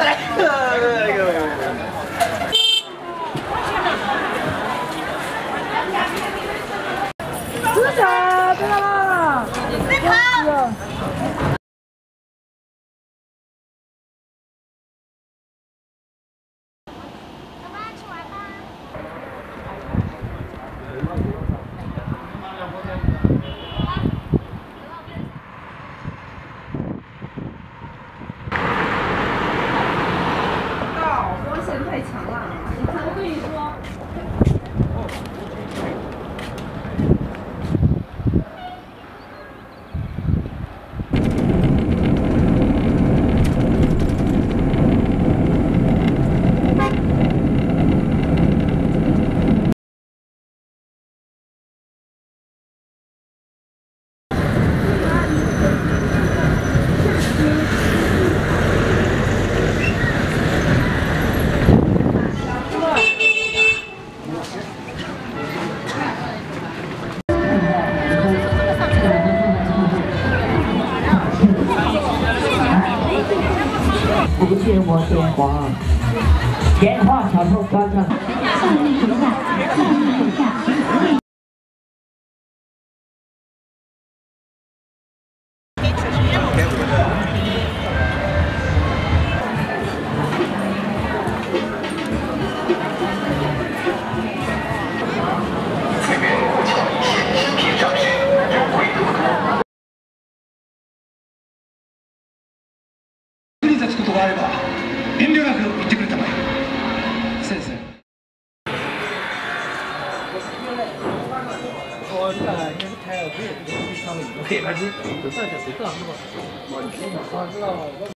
Oh, there you go. 不接我电话。电话小偷关了下下。Oui, vas-y. Tu peux pas. Hein.